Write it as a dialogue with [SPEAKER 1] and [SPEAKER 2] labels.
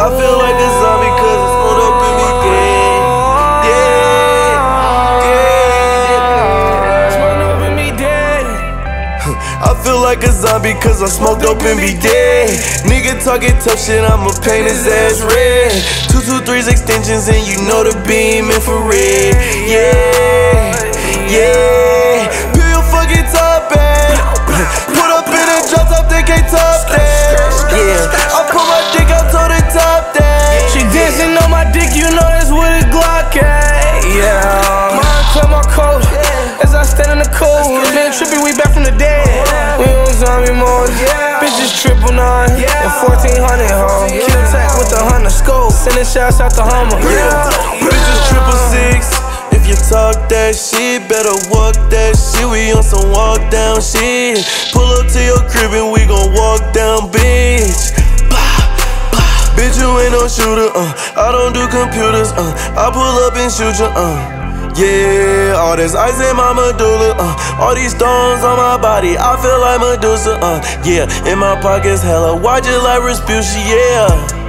[SPEAKER 1] I feel like a zombie cause it's on up in me dead. Yeah, yeah.
[SPEAKER 2] Smoke up and be dead.
[SPEAKER 1] I feel like a zombie cause I smoked up and be dead. Nigga talking tough shit, I'ma paint his ass red. Two two threes extensions and you know the beam infrared. Yeah,
[SPEAKER 2] as I stand in the cold. Been tripping, we back from the dead. We on zombie mode. Bitches triple nine and fourteen hundred home. Kel-Tec with the hunter scope. Sending shots out the Hummer.
[SPEAKER 1] Bitches triple six. If you talk that shit, better walk that shit. We on some walk down shit. Pull up to your crib and we gon' walk down, bitch. Bitch, you ain't no shooter, uh. I don't do computers, uh. I pull up and shoot you, uh. Yeah, all this ice in my medulla, uh. All these stones on my body, I feel like Medusa, uh. Yeah, in my pockets, hella watch it like Rasputia, yeah.